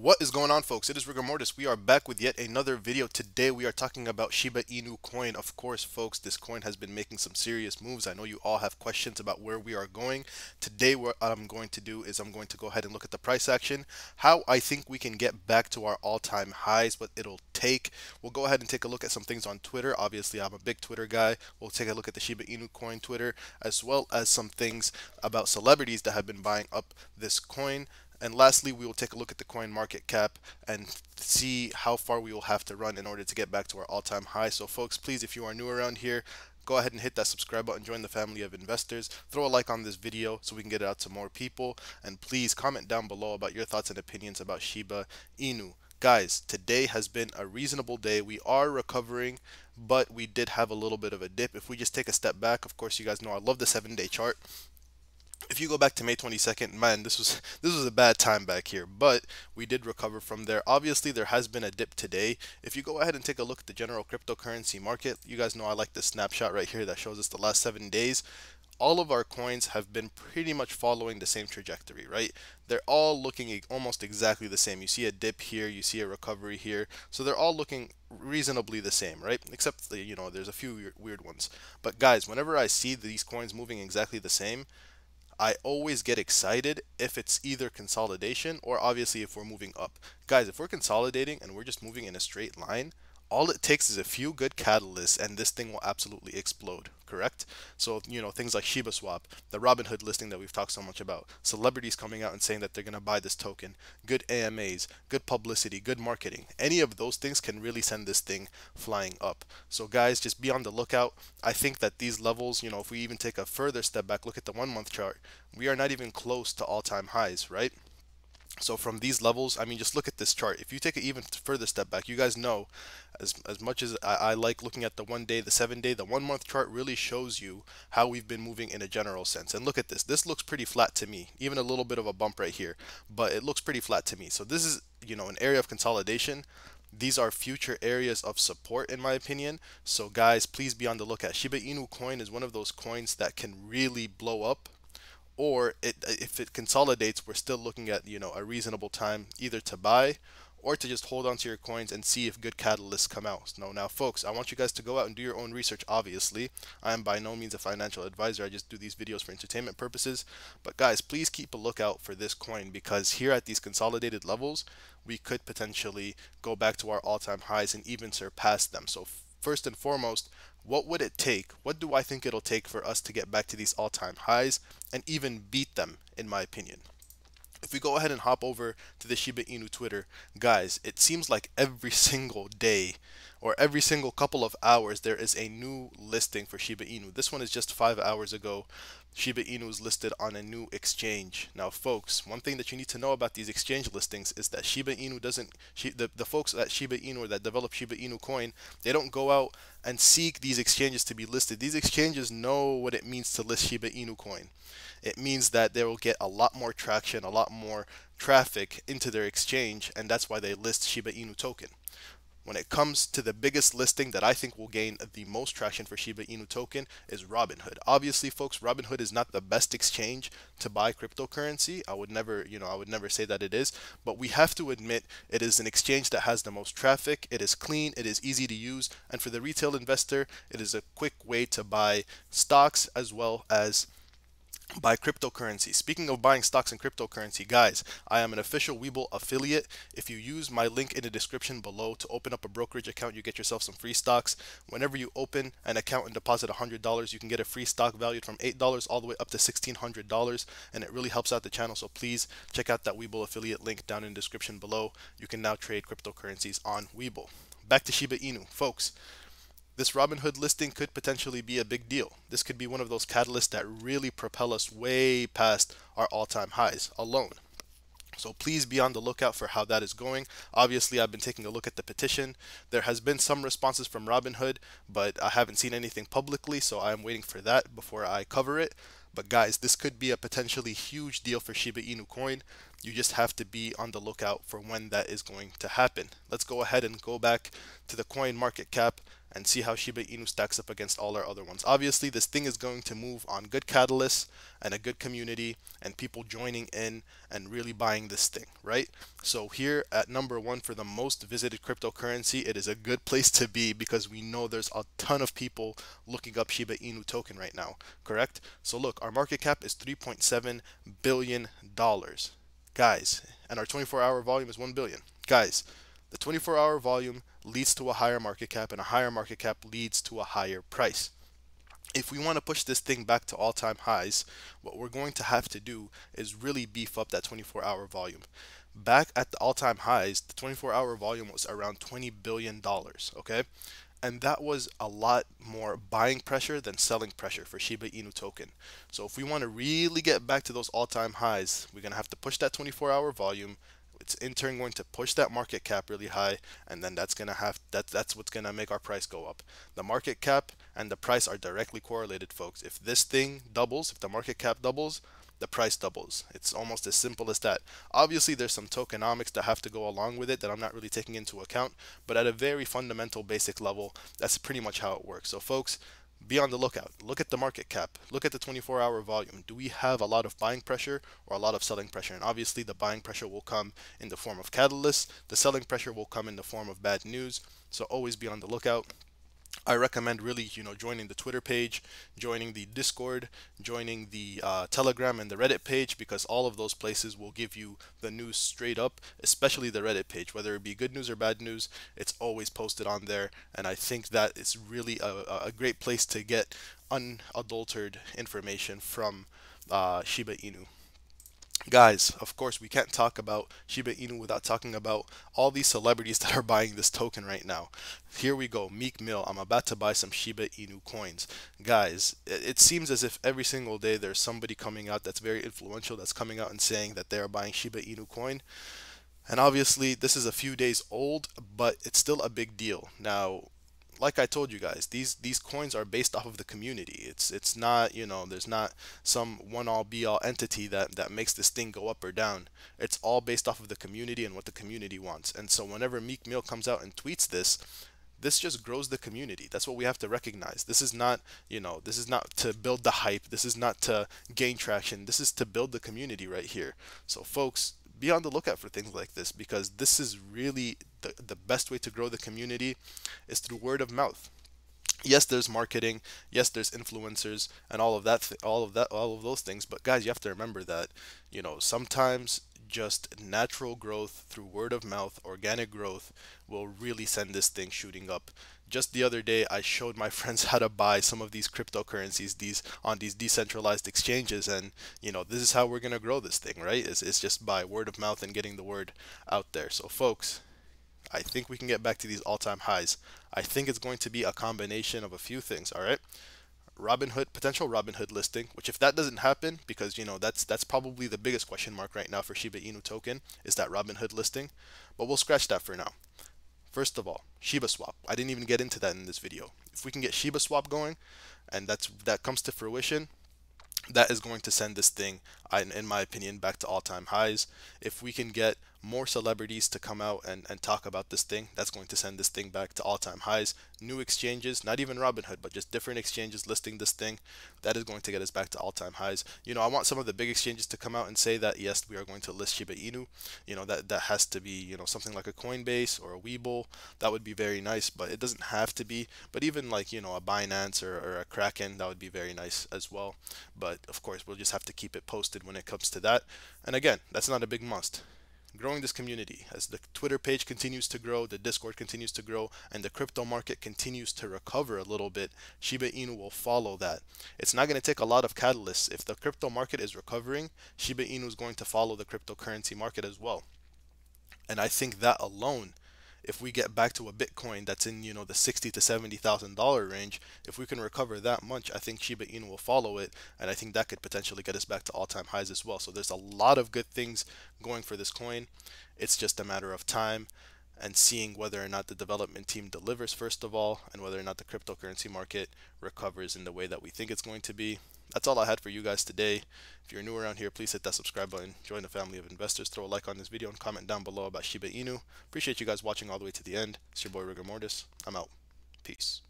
What is going on folks? It is Rigor Mortis. We are back with yet another video. Today we are talking about Shiba Inu coin. Of course folks, this coin has been making some serious moves. I know you all have questions about where we are going. Today what I'm going to do is I'm going to go ahead and look at the price action, how I think we can get back to our all-time highs, what it'll take. We'll go ahead and take a look at some things on Twitter. Obviously I'm a big Twitter guy. We'll take a look at the Shiba Inu coin Twitter as well as some things about celebrities that have been buying up this coin. And lastly, we will take a look at the coin market cap and see how far we will have to run in order to get back to our all-time high. So folks, please, if you are new around here, go ahead and hit that subscribe button, join the family of investors, throw a like on this video so we can get it out to more people, and please comment down below about your thoughts and opinions about Shiba Inu. Guys, today has been a reasonable day. We are recovering, but we did have a little bit of a dip. If we just take a step back, of course, you guys know I love the seven day chart if you go back to May 22nd, man, this was this was a bad time back here, but we did recover from there. Obviously, there has been a dip today. If you go ahead and take a look at the general cryptocurrency market, you guys know I like this snapshot right here that shows us the last seven days. All of our coins have been pretty much following the same trajectory, right? They're all looking almost exactly the same. You see a dip here, you see a recovery here, so they're all looking reasonably the same, right? Except, you know, there's a few weird ones. But guys, whenever I see these coins moving exactly the same, I always get excited if it's either consolidation or obviously if we're moving up. Guys, if we're consolidating and we're just moving in a straight line, all it takes is a few good catalysts and this thing will absolutely explode correct? So you know things like shiba swap the robinhood listing that we've talked so much about celebrities coming out and saying that they're going to buy this token good amas good publicity good marketing any of those things can really send this thing flying up. So guys just be on the lookout. I think that these levels you know if we even take a further step back look at the one month chart we are not even close to all-time highs right so from these levels, I mean, just look at this chart. If you take an even further step back, you guys know, as, as much as I, I like looking at the one day, the seven day, the one month chart really shows you how we've been moving in a general sense. And look at this. This looks pretty flat to me, even a little bit of a bump right here, but it looks pretty flat to me. So this is, you know, an area of consolidation. These are future areas of support in my opinion. So guys, please be on the lookout. Shiba Inu coin is one of those coins that can really blow up or it, if it consolidates, we're still looking at you know a reasonable time either to buy or to just hold on to your coins and see if good catalysts come out. No, now folks, I want you guys to go out and do your own research, obviously. I am by no means a financial advisor. I just do these videos for entertainment purposes. But guys, please keep a lookout for this coin because here at these consolidated levels, we could potentially go back to our all-time highs and even surpass them. So first and foremost, what would it take? What do I think it'll take for us to get back to these all-time highs and even beat them, in my opinion? If we go ahead and hop over to the Shiba Inu Twitter, guys, it seems like every single day or every single couple of hours there is a new listing for Shiba Inu. This one is just five hours ago. Shiba Inu is listed on a new exchange. Now, folks, one thing that you need to know about these exchange listings is that Shiba Inu doesn't, the, the folks at Shiba Inu or that develop Shiba Inu coin, they don't go out and seek these exchanges to be listed. These exchanges know what it means to list Shiba Inu coin. It means that they will get a lot more traction, a lot more traffic into their exchange, and that's why they list Shiba Inu token. When it comes to the biggest listing that I think will gain the most traction for Shiba Inu token is Robinhood. Obviously, folks, Robinhood is not the best exchange to buy cryptocurrency. I would never, you know, I would never say that it is, but we have to admit it is an exchange that has the most traffic. It is clean, it is easy to use, and for the retail investor, it is a quick way to buy stocks as well as buy cryptocurrency. Speaking of buying stocks and cryptocurrency, guys, I am an official Webull affiliate. If you use my link in the description below to open up a brokerage account, you get yourself some free stocks. Whenever you open an account and deposit $100, you can get a free stock valued from $8 all the way up to $1,600, and it really helps out the channel. So please check out that Webull affiliate link down in the description below. You can now trade cryptocurrencies on Webull. Back to Shiba Inu, folks this Robinhood listing could potentially be a big deal. This could be one of those catalysts that really propel us way past our all-time highs alone. So please be on the lookout for how that is going. Obviously, I've been taking a look at the petition. There has been some responses from Robinhood, but I haven't seen anything publicly, so I'm waiting for that before I cover it. But guys, this could be a potentially huge deal for Shiba Inu coin. You just have to be on the lookout for when that is going to happen. Let's go ahead and go back to the coin market cap and see how Shiba Inu stacks up against all our other ones. Obviously, this thing is going to move on good catalysts and a good community and people joining in and really buying this thing, right? So here at number one for the most visited cryptocurrency, it is a good place to be because we know there's a ton of people looking up Shiba Inu token right now, correct? So look, our market cap is 3.7 billion dollars, guys, and our 24-hour volume is 1 billion, guys. The 24 hour volume leads to a higher market cap, and a higher market cap leads to a higher price. If we want to push this thing back to all time highs, what we're going to have to do is really beef up that 24 hour volume. Back at the all time highs, the 24 hour volume was around $20 billion, okay? and that was a lot more buying pressure than selling pressure for Shiba Inu token. So if we want to really get back to those all-time highs, we're going to have to push that 24-hour volume, it's in turn going to push that market cap really high and then that's going to have that that's what's going to make our price go up. The market cap and the price are directly correlated folks. If this thing doubles if the market cap doubles the price doubles. It's almost as simple as that. Obviously there's some tokenomics that have to go along with it that I'm not really taking into account but at a very fundamental basic level that's pretty much how it works. So folks be on the lookout. Look at the market cap. Look at the 24 hour volume. Do we have a lot of buying pressure or a lot of selling pressure? And obviously, the buying pressure will come in the form of catalysts, the selling pressure will come in the form of bad news. So always be on the lookout. I recommend really, you know, joining the Twitter page, joining the Discord, joining the uh, Telegram and the Reddit page because all of those places will give you the news straight up, especially the Reddit page. Whether it be good news or bad news, it's always posted on there. And I think that is really a, a great place to get unadulterated information from uh, Shiba Inu. Guys, of course, we can't talk about Shiba Inu without talking about all these celebrities that are buying this token right now. Here we go, Meek Mill. I'm about to buy some Shiba Inu coins. Guys, it seems as if every single day there's somebody coming out that's very influential that's coming out and saying that they are buying Shiba Inu coin. And obviously, this is a few days old, but it's still a big deal. Now, like I told you guys, these these coins are based off of the community. It's it's not you know there's not some one all be all entity that that makes this thing go up or down. It's all based off of the community and what the community wants. And so whenever Meek Mill comes out and tweets this, this just grows the community. That's what we have to recognize. This is not, you know, this is not to build the hype. This is not to gain traction. This is to build the community right here. So folks, be on the lookout for things like this because this is really the, the best way to grow the community is through word of mouth yes there's marketing yes there's influencers and all of that all of that all of those things but guys you have to remember that you know sometimes just natural growth through word of mouth, organic growth will really send this thing shooting up. Just the other day, I showed my friends how to buy some of these cryptocurrencies these on these decentralized exchanges, and you know this is how we're gonna grow this thing, right? It's, it's just by word of mouth and getting the word out there. So, folks, I think we can get back to these all-time highs. I think it's going to be a combination of a few things. All right. Robinhood potential Robinhood listing, which if that doesn't happen, because you know that's that's probably the biggest question mark right now for Shiba Inu token is that Robinhood listing, but we'll scratch that for now. First of all, Shiba Swap. I didn't even get into that in this video. If we can get Shiba Swap going, and that's that comes to fruition, that is going to send this thing, in my opinion, back to all-time highs. If we can get more celebrities to come out and, and talk about this thing. That's going to send this thing back to all-time highs. New exchanges, not even Robinhood, but just different exchanges listing this thing. That is going to get us back to all-time highs. You know, I want some of the big exchanges to come out and say that yes, we are going to list Shiba Inu. You know, that that has to be, you know, something like a Coinbase or a Webull. That would be very nice, but it doesn't have to be. But even like, you know, a Binance or, or a Kraken, that would be very nice as well. But of course, we'll just have to keep it posted when it comes to that. And again, that's not a big must growing this community as the Twitter page continues to grow, the Discord continues to grow, and the crypto market continues to recover a little bit, Shiba Inu will follow that. It's not going to take a lot of catalysts. If the crypto market is recovering, Shiba Inu is going to follow the cryptocurrency market as well. And I think that alone if we get back to a Bitcoin that's in you know the sixty to seventy thousand dollar range, if we can recover that much, I think Shiba Inu will follow it, and I think that could potentially get us back to all-time highs as well. So there's a lot of good things going for this coin. It's just a matter of time, and seeing whether or not the development team delivers first of all and whether or not the cryptocurrency market recovers in the way that we think it's going to be that's all I had for you guys today. If you're new around here, please hit that subscribe button, join the family of investors, throw a like on this video, and comment down below about Shiba Inu. Appreciate you guys watching all the way to the end. It's your boy Rigor Mortis. I'm out. Peace.